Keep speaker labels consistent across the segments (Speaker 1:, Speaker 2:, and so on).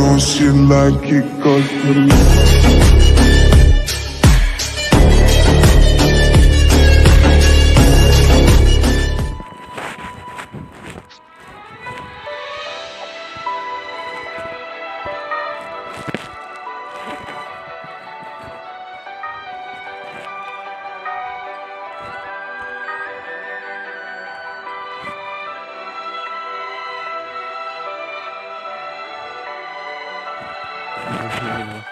Speaker 1: on shit like it
Speaker 2: goes for me. here, you know.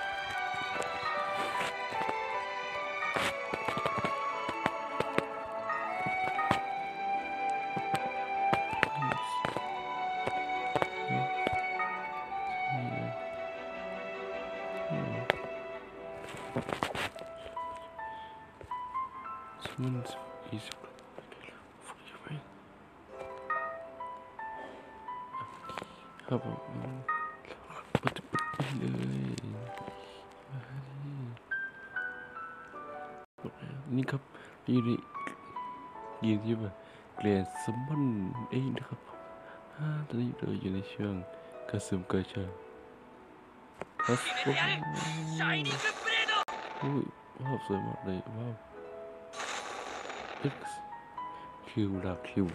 Speaker 2: Someone's is forgiven. How about um, นี่ครับอยู่ในยีนที่แบบเกรดสมบันเองนะครับตอนนี้เราอยู่ในช่วงกระสุนกระชาก
Speaker 3: ฮัสโอ้
Speaker 2: ยว้าวสวยมากเลยว้าว X คิวดาคิว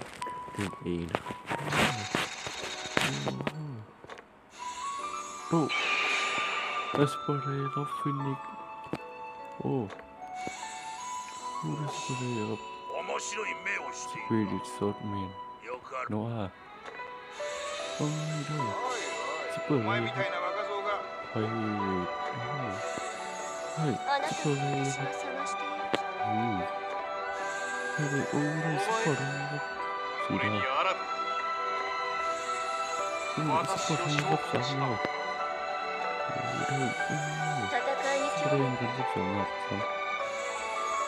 Speaker 2: นั่นเองนะครับโอ้เอสเปรย์ลอฟฟินิกโอ้ Spirit of Spirit Sword Man
Speaker 3: Noah おい。ろスプレー
Speaker 2: はい。はい。はい。スプレーうんはい。
Speaker 4: おい。
Speaker 2: ろスパラ
Speaker 5: ーが
Speaker 2: 違
Speaker 5: う
Speaker 2: うんスパラー
Speaker 5: が違うおい。
Speaker 6: ろうんス
Speaker 2: プレ
Speaker 3: ーが違うな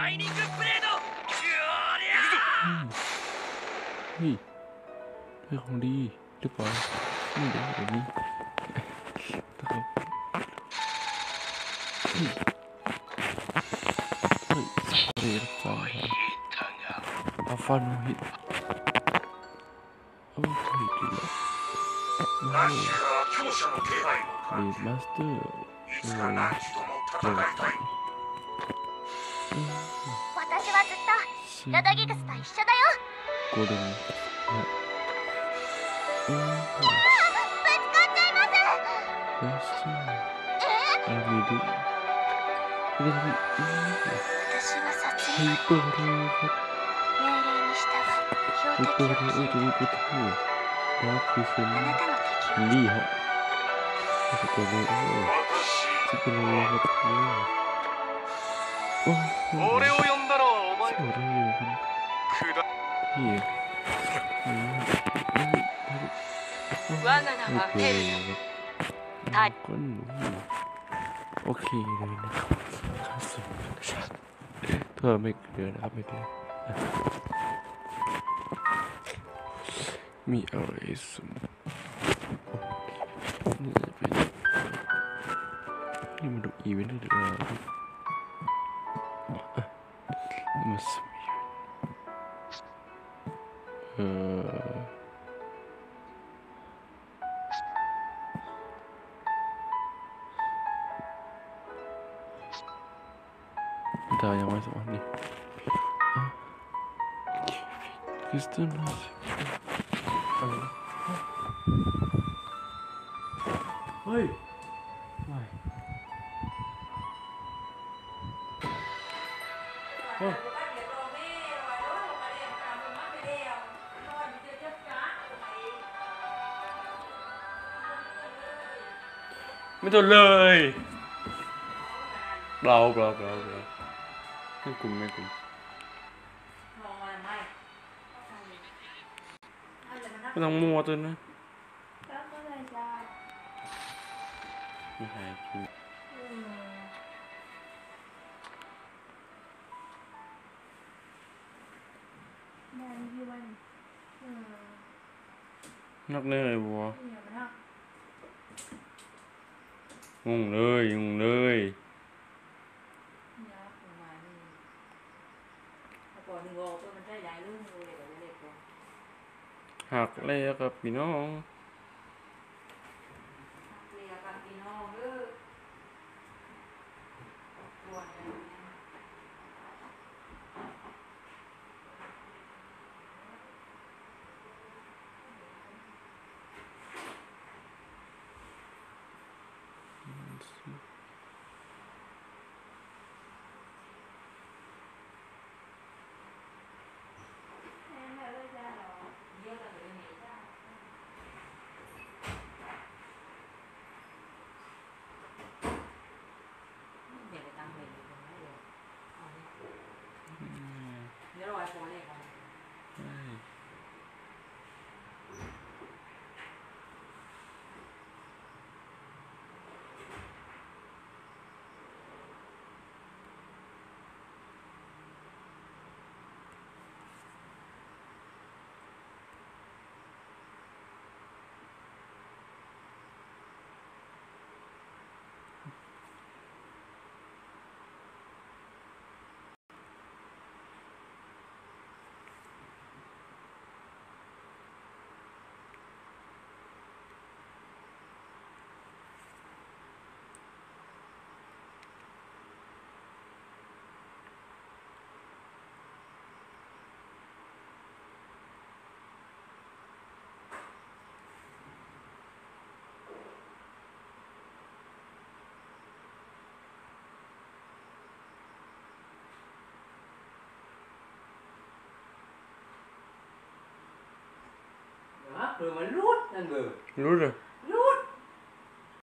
Speaker 3: シャイニングブレードうおりゃ
Speaker 2: เฮ้ยได้ของดีหรือเปล่าไม่ได้แบบนี้นะครับเฮ้ยเฮ้ยเรียบร้อยครับอาฟันฮิตโอ้ยดีแล้ว
Speaker 3: ラッシュは強者の気配を
Speaker 2: เรียมาสเตอร์
Speaker 3: いつか何時とも
Speaker 5: ったラダギグスと一緒だよ。
Speaker 2: これは
Speaker 5: ぶつかっちゃいます
Speaker 2: え
Speaker 5: 私は
Speaker 2: 撮影
Speaker 5: 命令に従い標的をあなたの敵を
Speaker 4: 俺を呼ん
Speaker 2: Orangnya bukan. Kuda. Iya. Ini.
Speaker 4: Ini. Wanana
Speaker 2: wa Perna. Tai.
Speaker 6: Kon. Oke, ini.
Speaker 2: Kasih. Tuh,
Speaker 6: make
Speaker 2: เดือนครับไม่เดือนมีอะไรสุ่มนี่จะเป็นนี่มันดูอีเวนต์หรือเปล่า Nasıl bir daha yavaş zaman değil. Kıstırmaz. Hayır. Hayır. ไม่โดนเลยเราเราเราเราไม่กลุ่มไม่กลุ่มไม่ต้องมัวตัวนะ
Speaker 6: ไม่หาย
Speaker 7: กิน
Speaker 6: นักเลยวัว งงเลยงงเลย
Speaker 7: หักเลย
Speaker 6: ครับพี่น้อง
Speaker 8: rồi mà lút
Speaker 6: ra người lút rồi